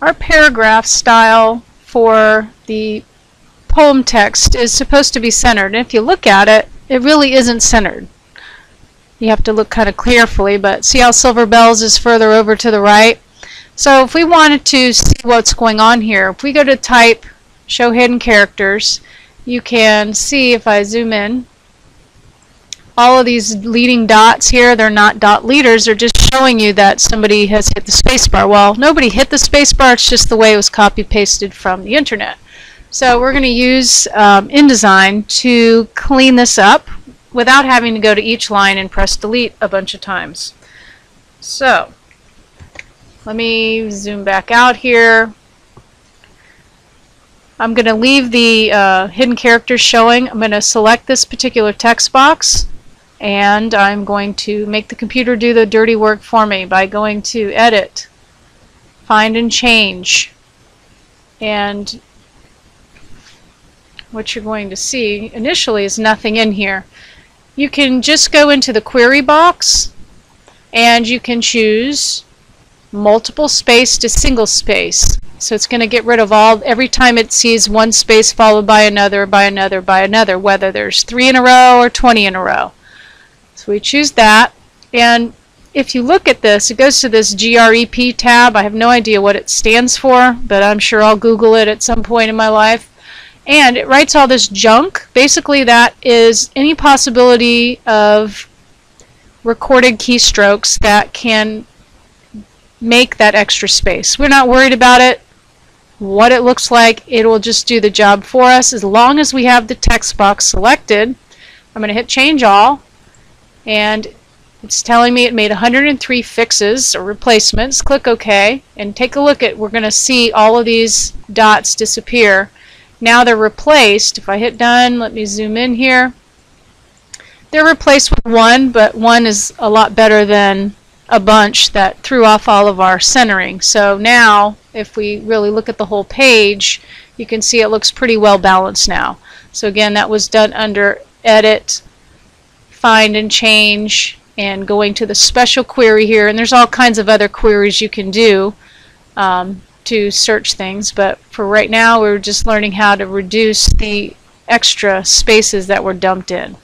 our paragraph style for the poem text is supposed to be centered. And if you look at it, it really isn't centered. You have to look kind of carefully, but see how Silver Bells is further over to the right? So if we wanted to see what's going on here, if we go to type show hidden characters, you can see if I zoom in, all of these leading dots here, they're not dot leaders, they're just showing you that somebody has hit the spacebar. Well, nobody hit the spacebar, it's just the way it was copy pasted from the internet. So we're going to use um, InDesign to clean this up without having to go to each line and press delete a bunch of times. So let me zoom back out here. I'm going to leave the uh, hidden characters showing. I'm going to select this particular text box and I'm going to make the computer do the dirty work for me by going to edit find and change. And what you're going to see initially is nothing in here. You can just go into the query box and you can choose multiple space to single space. So it's going to get rid of all every time it sees one space followed by another by another by another whether there's three in a row or 20 in a row so we choose that. And if you look at this, it goes to this GREP tab. I have no idea what it stands for, but I'm sure I'll Google it at some point in my life. And it writes all this junk. Basically, that is any possibility of recorded keystrokes that can make that extra space. We're not worried about it, what it looks like. It will just do the job for us as long as we have the text box selected. I'm going to hit change all and it's telling me it made 103 fixes or replacements. Click OK and take a look at, we're going to see all of these dots disappear. Now they're replaced. If I hit done, let me zoom in here. They're replaced with one, but one is a lot better than a bunch that threw off all of our centering. So now, if we really look at the whole page, you can see it looks pretty well balanced now. So again, that was done under Edit, find and change and going to the special query here and there's all kinds of other queries you can do um, to search things but for right now we're just learning how to reduce the extra spaces that were dumped in.